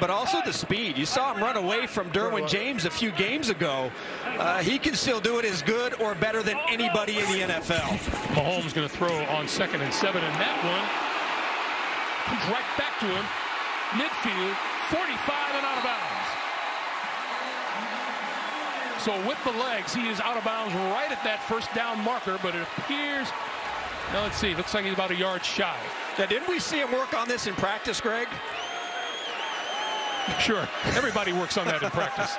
but also the speed. You saw him run away from Derwin James a few games ago. Uh, he can still do it as good or better than anybody in the NFL. Mahomes going to throw on second and seven, and that one comes right back to him. Midfield, 45 and out of bounds. So with the legs, he is out of bounds right at that first down marker, but it appears, now let's see, looks like he's about a yard shy. Now, didn't we see him work on this in practice, Greg? Sure, everybody works on that in practice.